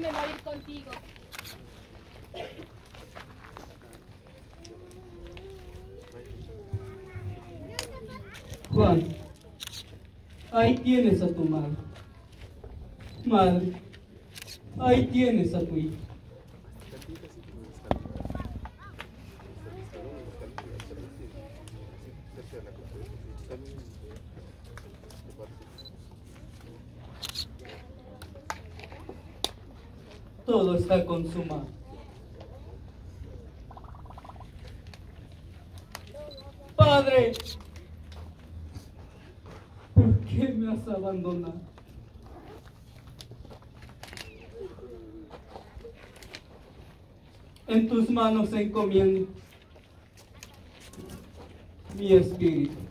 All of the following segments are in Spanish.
déjame morir contigo. Juan, ahí tienes a tu madre. Madre, ahí tienes a tu hijo. Todo está consumado. Padre, ¿por qué me has abandonado? En tus manos encomiendo mi espíritu.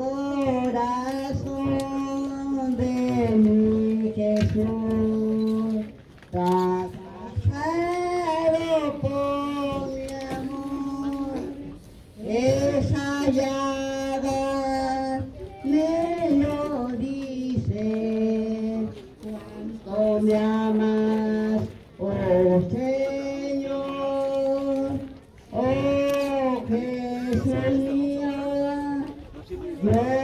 Corazón de mi Jesús, trabajado por mi amor, esa llaga me lo dice, cuánto me amas, oh Señor, oh Jesús Yeah.